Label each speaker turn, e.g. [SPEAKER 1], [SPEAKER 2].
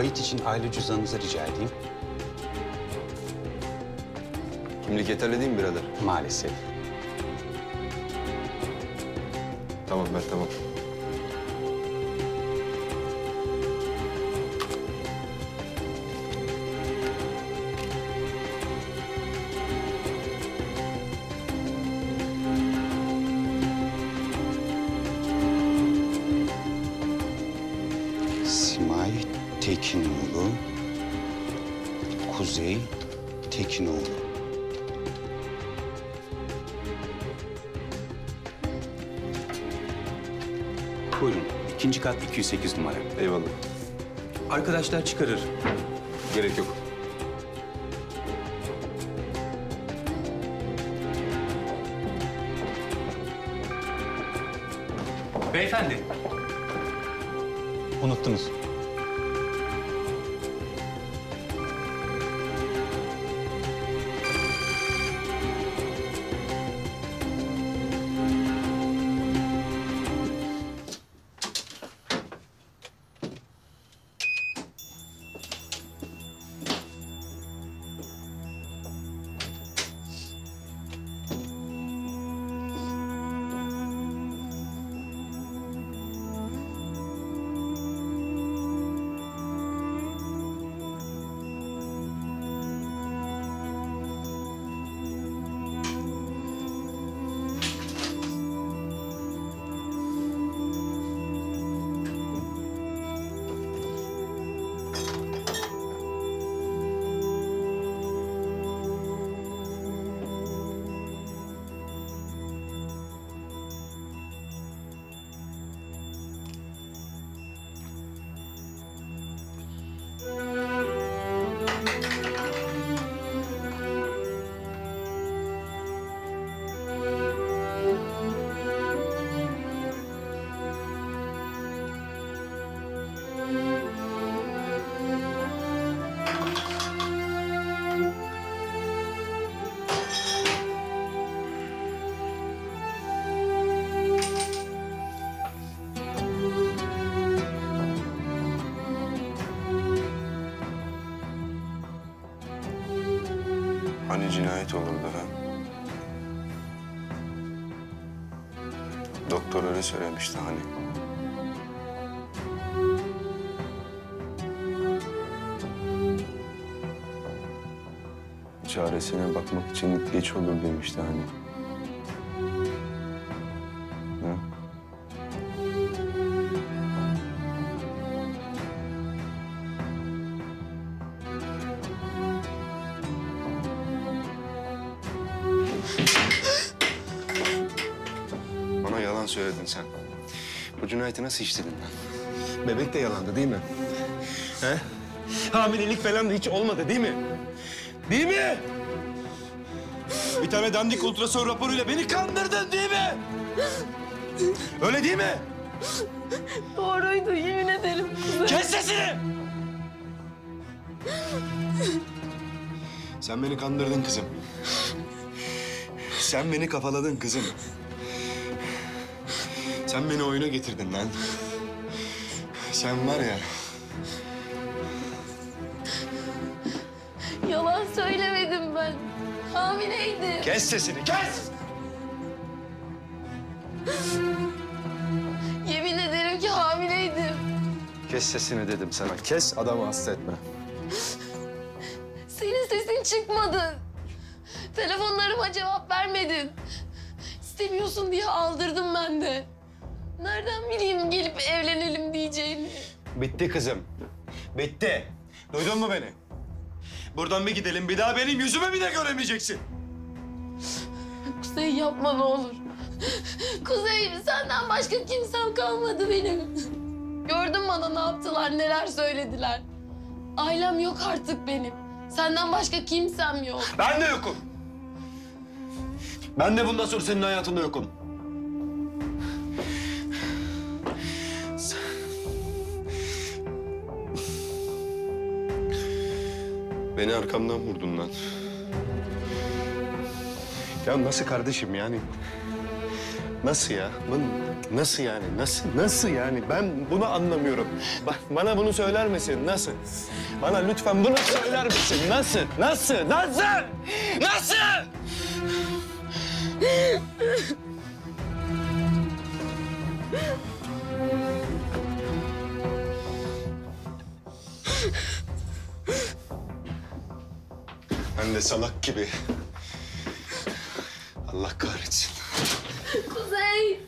[SPEAKER 1] kayıt için aile cüzdanınızı rica edeyim.
[SPEAKER 2] Kimlik yeterli değil mi birader?
[SPEAKER 1] Maalesef.
[SPEAKER 2] Tamam ver tamam.
[SPEAKER 1] Tekinoğlu, Kuzey Tekinoğlu. Buyurun, ikinci kat 208 numara.
[SPEAKER 2] Eyvallah.
[SPEAKER 1] Arkadaşlar çıkarır.
[SPEAKER 2] Gerek yok.
[SPEAKER 1] Beyefendi. Unuttunuz.
[SPEAKER 2] Hani cinayet olurdu ha? Doktor öyle söylemişti hani. Çaresine bakmak için geç olur demişti hani. Söyledin sen. Bu cinayeti nasıl işledin lan? Bebek de yalandı değil mi? He? Hamilelik falan da hiç olmadı değil mi? Değil mi? Bir tane dandik ultrason raporuyla beni kandırdın değil mi? Öyle değil mi?
[SPEAKER 3] Doğruydu yemin ederim.
[SPEAKER 2] Kes sesini! Sen beni kandırdın kızım. Sen beni kafaladın kızım. Sen beni oyuna getirdin lan. Sen var ya...
[SPEAKER 3] Yalan söylemedim ben. Hamileydim.
[SPEAKER 2] Kes sesini, kes!
[SPEAKER 3] Yemin ederim ki hamileydim.
[SPEAKER 2] Kes sesini dedim sana. Kes, adamı hasta etme.
[SPEAKER 3] Senin sesin çıkmadı. Telefonlarıma cevap vermedin. İstemiyorsun diye aldırdım ben de. Nereden bileyim gelip evlenelim diyeceğini.
[SPEAKER 2] Bitti kızım. Bitti. Duydun mu beni? Buradan bir gidelim. Bir daha benim yüzümü bile göremeyeceksin.
[SPEAKER 3] Kuzey yapma ne olur. Kuzey senden başka kimsem kalmadı benim. Gördün bana ne yaptılar, neler söylediler. Ailem yok artık benim. Senden başka kimsem yok.
[SPEAKER 2] Ben de yokum. Ben de bundan sonra senin hayatında yokum. Beni arkamdan vurdun lan. Ya nasıl kardeşim yani? Nasıl ya? Bu- Nasıl yani? Nasıl? Nasıl yani? Ben bunu anlamıyorum. Bak bana bunu söyler misin? Nasıl? Bana lütfen bunu söyler misin? Nasıl? Nasıl? Nasıl? Nasıl? Ben de salak gibi. Allah kahretsin.
[SPEAKER 3] Kuzey!